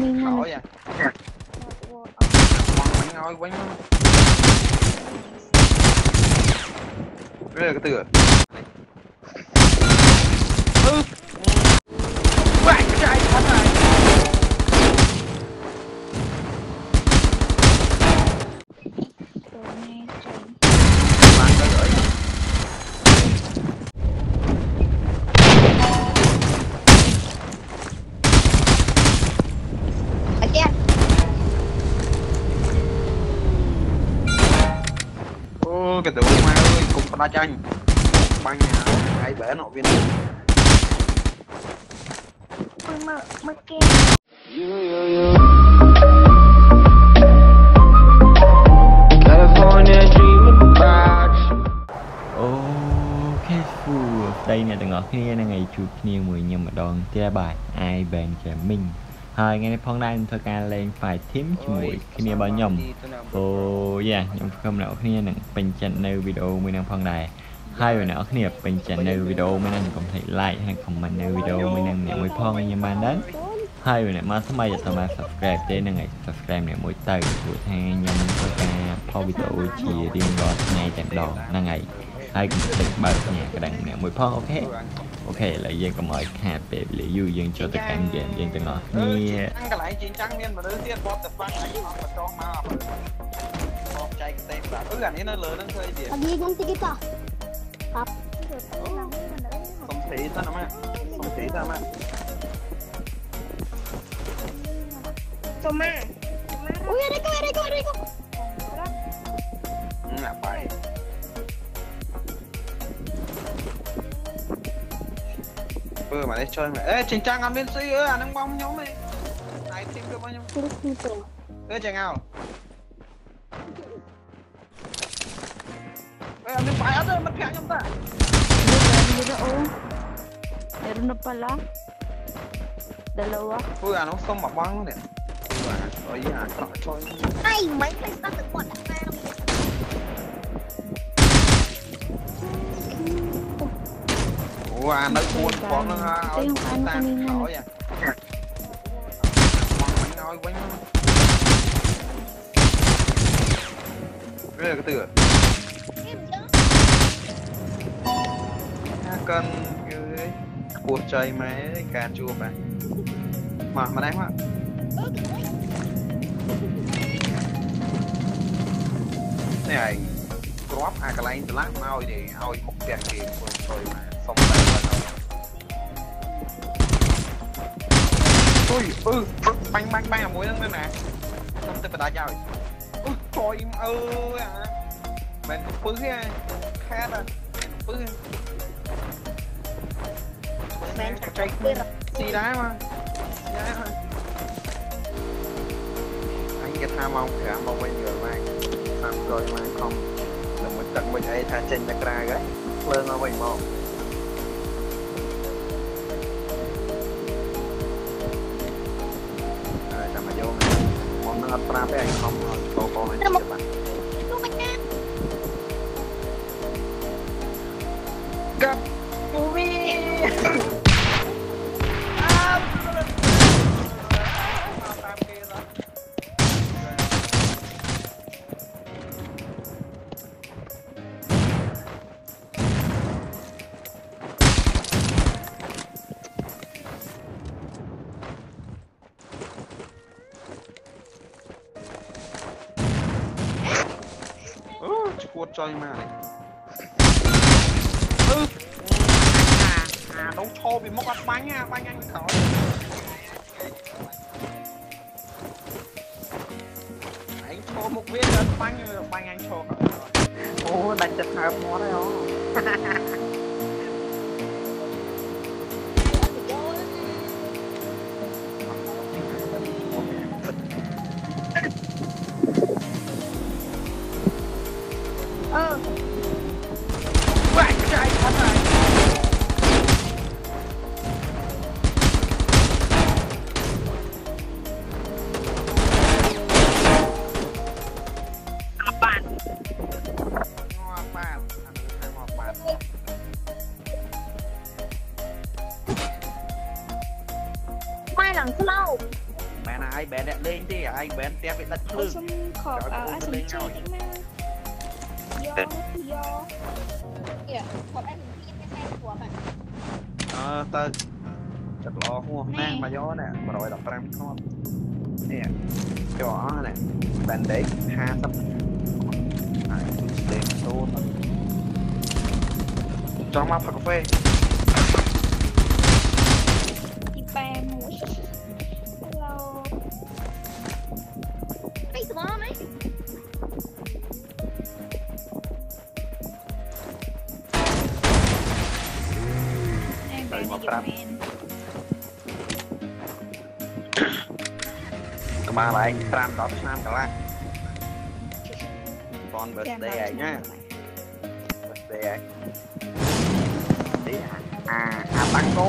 Khỏi này. vậy. Quăng bánh ngồi. Quánh Đây là cái tựa ចូលគេទៅមកអើយកុំផ្ដាច់អញបាញ់អាឯបែនអត់វាមកមកគេយូយូយូ California dream about you អូខេហ្វូស្ដីអ្នកទាំងអស់គ្នានឹងឲ្យជួបគ្នាមួយញឹមម្ដងទៀតបាទ I Bang Gaming ហើយថ្ងៃនេះផងដែរខ្ញុំធ្វើការលេង Fight Team ជាមួយគ្នារបស់ខ្ញុំអូយ៉ាខ្ញុំសង្ឃឹមអ្នកនរគ្នានឹងពេញចិត្តនៅវីដេអូមួយនេះផងដែរហើយបើអ្នកនរគ្នាពេញចិត្តនៅវីដេអូមួយនេះកុំភ្លេច like ហើយ comment នៅវីដេអូមួយនេះម្នាក់មួយផងឲ្យខ្ញុំបានដែរហើយបើអ្នកមកថ្មីអត់ទាន់បាន subscribe ទេហ្នឹងហើយ subscribe អ្នកមួយទៅព្រោះថាខ្ញុំធ្វើការផុសវីដេអូជារៀងរាល់ថ្ងៃតែម្ដងហ្នឹងហើយហើយកុំភ្លេចបើកញ៉ាកណ្ដឹងម្នាក់មួយផងអូខេ អូខេឥឡូវយើងកុំឲ្យខាតពេលវេលាយូរយើងចូលទៅកាន់ហ្គេមយើងទាំងអស់គ្នា កន្លែងជីងចាំងមានមនុស្សទៀតបបតែបាំងអីអត់បចោះមកបបចែកកទេបាទអឺអានេះនៅលើហ្នឹងឃើញទៀត Lagi nanti kita. Tap. សុំស្រីទៅណាម៉ាសុំស្រីទៅម៉ា Cuma. Ui, Riko, Riko, Riko. ណា Vừa mà đây chơi mày. Ê, trình trang ngắm lên sĩ ơi, à, ăn bóng nhóm mày. Này tìm được bao nhiêu? Ê, chàng nào? Ê, ăn bóng át rồi, mất phẹo nhóm ta. Meron na pala. Dalawa. Uy, ano sa mabang na? Ay, may place na sa kwan. Ủa, nó cuốn con nó ơi, không ta nổi à. Quánh nói quánh nó. Đây là cái tựa. À? Cần cái cuộc chơi máy cà chua mà. Mà mà đánh mà. Này, crop à cái lane black mà ôi để ôi một tiền kia rồi mà. ผมไปคนอุ้ยอึ้งបាញ់បាញ់បាញ់អាមួយហ្នឹងមែនណាខ្ញុំទៅបដាចោលអូចយអើអាមែនពឹសទេខាតអាពឹសមែនចែកពឹសស៊ីដែរមកដែរមកអញគេថាមក5មកវិញយល់មក500មកខំតែមិនទឹកមិនអីថាចេញតែក្រៅហើយភ្លើងមកវិញមក អត់ប្រាប់ទេឯងខំអត់ចូលកោហ្នឹងទៀតបាទកាប់ Chơi mà. Này Ừ À, à, đấu thô bị móc bắt bánh nha, bánh anh khỏi Anh thô một viên lên bánh rồi bánh anh thô Ô, đánh chật hợp mó đấy không hai lần cứ lâu. Mẹ là ai bén lên đi ai bén tép bị đất lưng xong khọp ở ai xong chơi mà. Do do kìa khọp em mình biết cái này của bạn. Ờ tớ chặt lò hua nang mà gió nè. Mà rồi đọc ram con nè cho nè. Bạn để hai tấm này để tô tấm cho mắt phải cà phê 5ក្បាលឯង5 10ឆ្នាំកន្លះ Fun birthday ឯងណា birthday ឯងអាអាបាំងគោ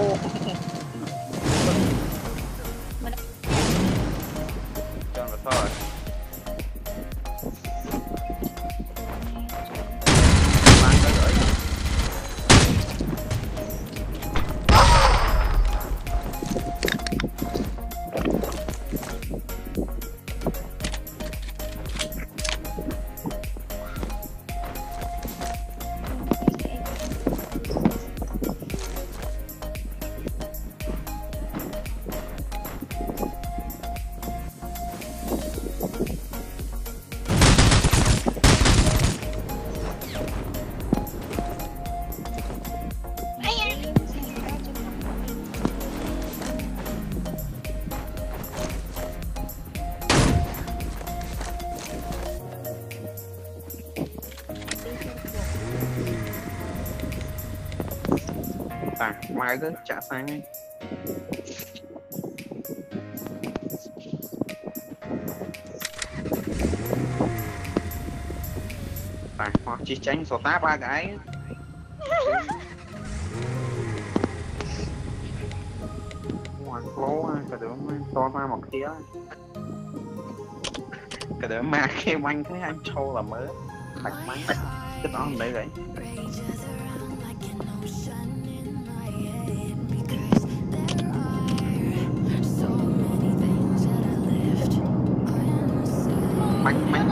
Marga Japan à, hoặc chỉ tránh sổ tá ba cái hoàn lố cả đứa to ma một tía cả đứa ma khi anh thấy anh trâu là mới. Bạch mắng cái đó đấy vậy.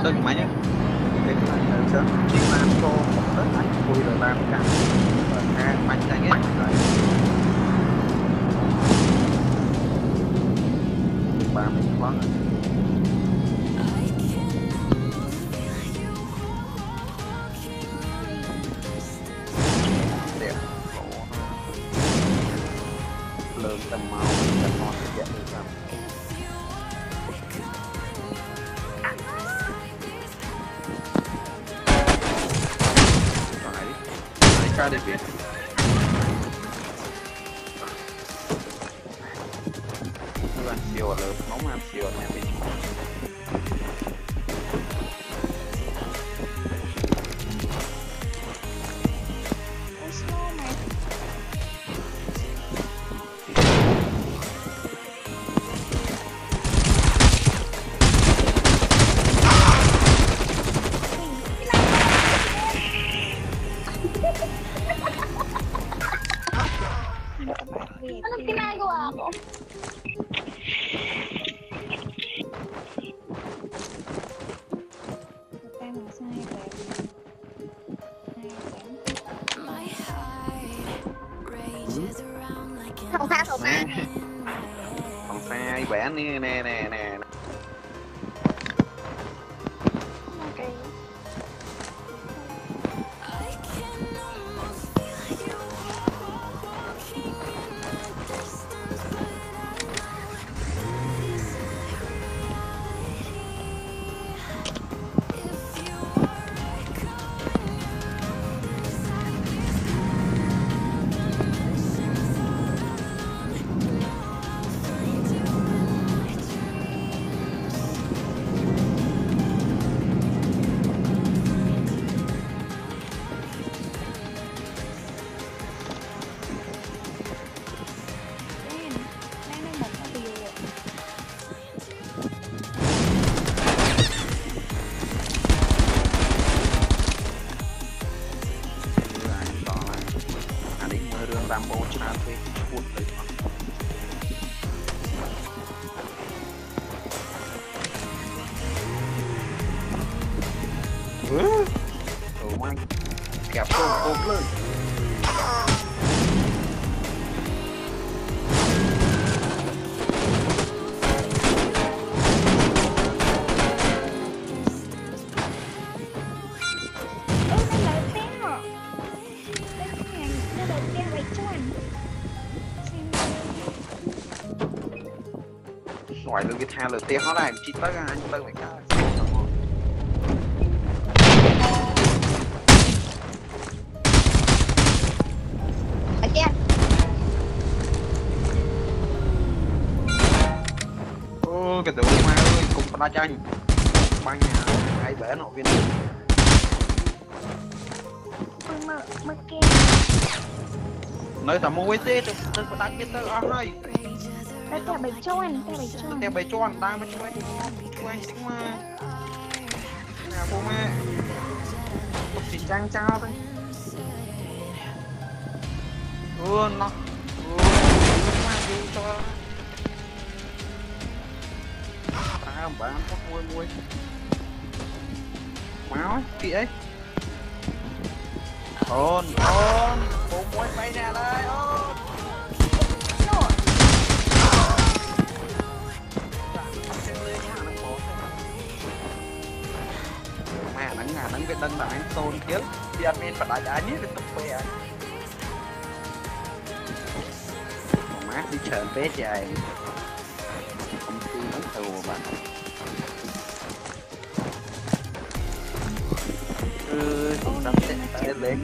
tới cái máy nhé. Thì cái này là sớm chuyên làm cô một tới máy vui rồi làm cả và ha bánh ra ghép rồi ba mươi quá rồi ក្នុ vẽ nè nè nè nè. រឿងរ៉ាំបូច្រើនពេកពួតទៅអត់អូម៉ៃកាប់ពូពូលើ xoài lên cái tha lửa tiếng nó này chỉ tới anh tới mày cá ở kia. Ô cái tụi ma ơi cùng ta tranh băng nhà hai bể nọ viên. Nơi tao mua thế tụi tụi ta biết tới ở đây nó theo bầy cho anh theo bầy cho anh theo bày cho anh ta mới chơi cho anh mà nhà cô mẹ tục chỉ trang trao thôi ừ nó ừ nó mà đi cho ta bán thuốc môi môi máu chị ấy ôn ôn bố môi bay nè đây ôn mà nắng ngà nắng cái đân anh tôn kiếm thì anh nên phải đại nhất cái tục mát đi chờ bé dài. Công ty nó tù bạn ừ chúng ta sẽ bé lên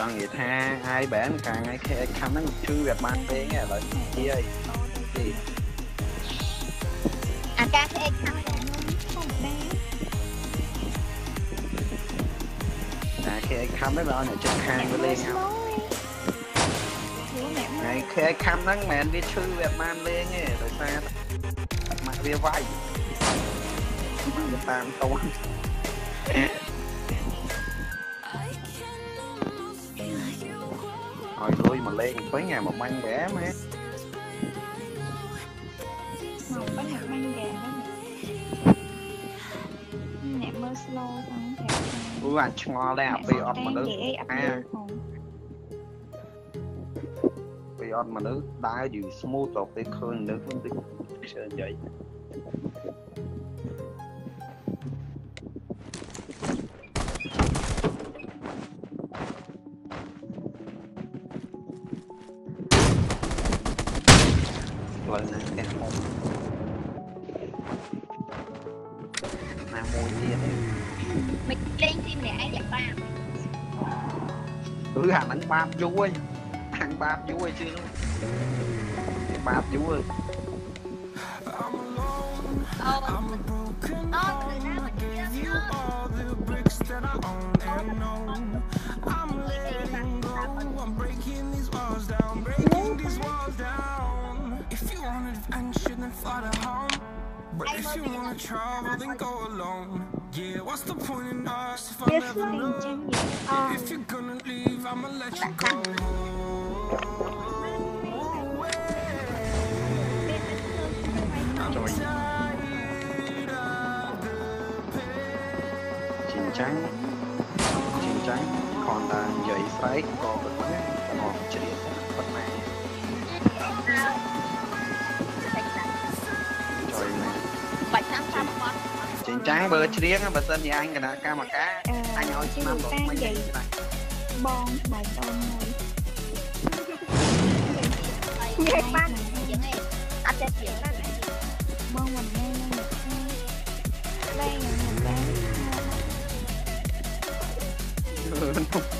ta cho người tha ai bán càng ai khe khăm nó chưa việt man thế nghe là gì ơi. Gì À ca thế em ăn là nhúng không bé. À khe khăm nó bao nhiêu chân khang với lên không ngày khe khăm nó mẹ đi chưa việt man lên nghe rồi sao? Mà bia vai ta không to hồi lui mà lên tới ngày mà mang ghẻ mà. Màu có hạt măng gà đó. Nè mơ slow xong ui anh ngon đấy à bị ọt mà nước. à. bị ọt mà nước. Đá dù smooth rồi cái khơi nước. Vẫn đi sơn vậy lần này cái hông nam mô gì đấy Mày lên phim này ai dạy ba? Ừ hàng đánh bam vui hàng bam vui chứ. Bam vui Ờ know? trên những con If you're gonna leave, I'ma let you go. chín trắng. Chín trắng. Còn là giấy sấy có chín trắng bơ chiếc bà sân nhà anh cái nào ca mà cá. Ờ, anh người độ ta mấy vậy. bon bài tôn bánh Anh sẽ chuyển ra Bon mình nghe nghe. Được Đây là mình bán I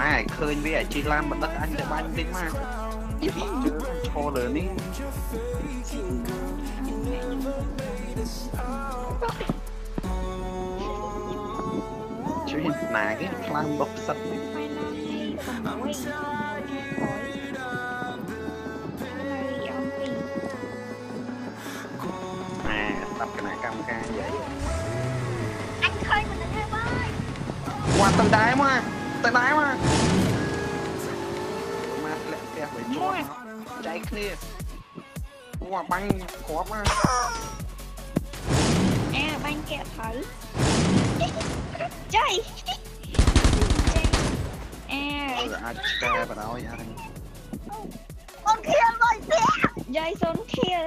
ម៉ែឃើញវាអាចជិះឡានបណ្ឌិតអញទៅបាច់តិចមកយីឈរលើនេះជួយណាគេខ្លាំងបុកសិតនេះអាស្ដាប់គណៈកម្មការនិយាយអញឃើញមិនដឹងហើយបងគាត់ទៅដែរមក ទៅដែរមកមកលាក់ផ្ទះបីជួនចែកគ្នាអូអាបាញ់គ្រាប់មកអែបាញ់កាក់ទៅចៃអែអាចកែបណ្ដោយអាហ្នឹងអូនឃៀលមកទៀតយាយសូនឃៀល